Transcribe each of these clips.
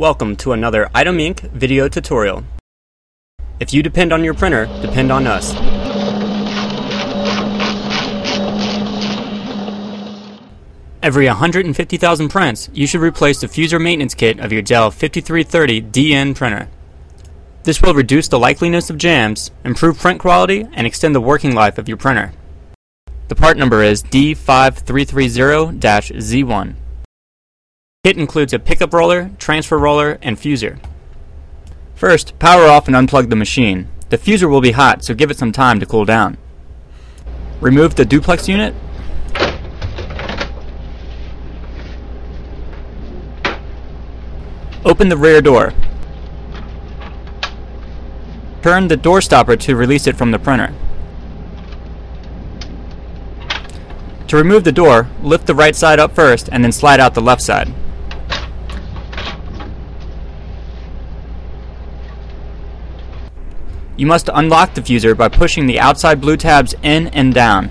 Welcome to another Item Inc. video tutorial. If you depend on your printer, depend on us. Every 150,000 prints, you should replace the fuser maintenance kit of your Dell 5330DN printer. This will reduce the likeliness of jams, improve print quality, and extend the working life of your printer. The part number is D5330-Z1. Kit includes a pickup roller, transfer roller, and fuser. First, power off and unplug the machine. The fuser will be hot, so give it some time to cool down. Remove the duplex unit. Open the rear door. Turn the door stopper to release it from the printer. To remove the door, lift the right side up first and then slide out the left side. You must unlock the fuser by pushing the outside blue tabs in and down.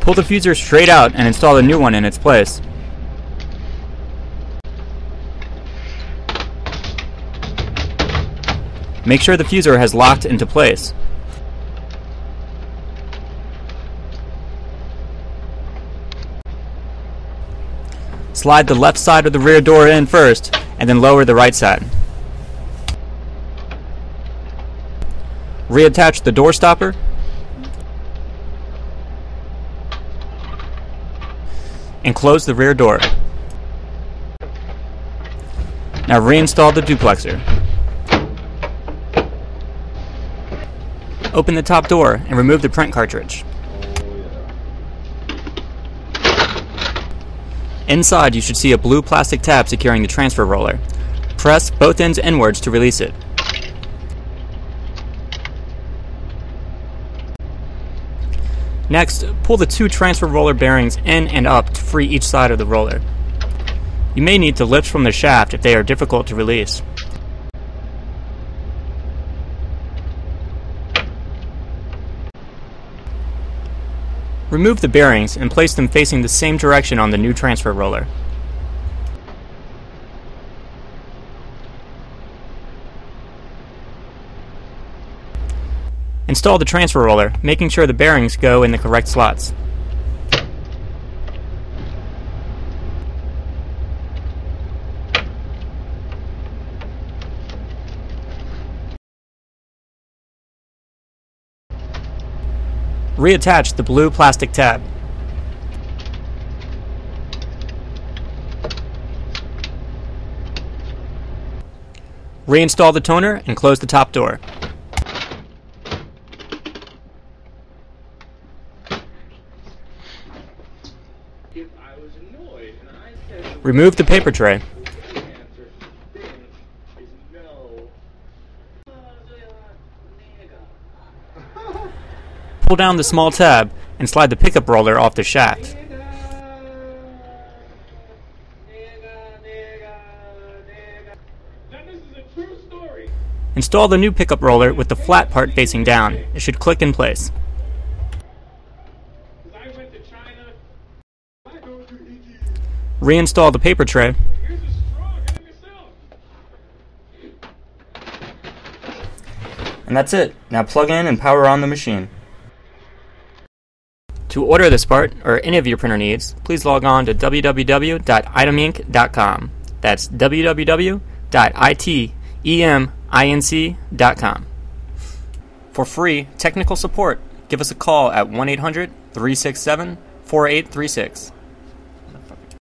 Pull the fuser straight out and install a new one in its place. Make sure the fuser has locked into place. Slide the left side of the rear door in first, and then lower the right side. Reattach the door stopper. And close the rear door. Now reinstall the duplexer. Open the top door and remove the print cartridge. Inside, you should see a blue plastic tab securing the transfer roller. Press both ends inwards to release it. Next, pull the two transfer roller bearings in and up to free each side of the roller. You may need to lift from the shaft if they are difficult to release. Remove the bearings and place them facing the same direction on the new transfer roller. Install the transfer roller, making sure the bearings go in the correct slots. Reattach the blue plastic tab. Reinstall the toner and close the top door. Remove the paper tray. Pull down the small tab and slide the pickup roller off the shaft. Install the new pickup roller with the flat part facing down. It should click in place. Reinstall the paper tray. And that's it. Now plug in and power on the machine. To order this part, or any of your printer needs, please log on to www.iteminc.com. That's www.iteminc.com. For free technical support, give us a call at 1 800 367 4836.